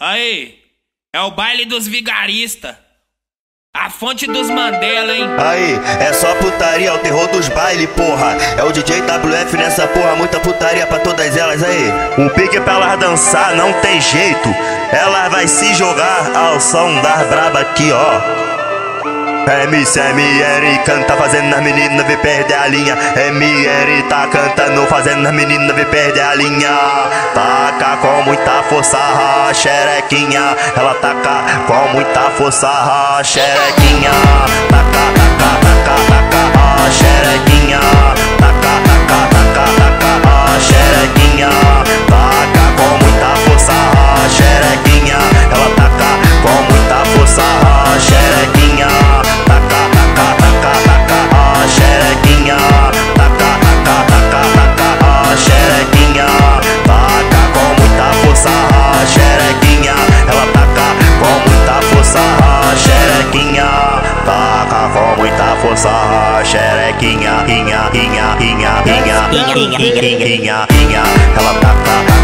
Aí, é o baile dos vigaristas. A fonte dos Mandela, hein? Aí, é só putaria, é o terror dos baile, porra. É o DJ WF nessa porra, muita putaria pra todas elas aí. Um pique pra elas dançar, não tem jeito. Elas vai se jogar ao som das braba aqui, ó. MCMR canta fazendo as meninas ver perder a linha. MR tá cantando fazendo as meninas ver perder a linha. Taca com muita força a xerequinha. Ela taca com muita força a xerequinha. Taca, taca, taca, taca a xerequinha. Taca, taca, taca, taca a xerequinha. Taca com muita força a xerequinha. Ela taca com muita força a xerequinha. Muita força xerequinha. Inha, inha, inha, inha, inha, inha, inha, inha. Ela taca, taca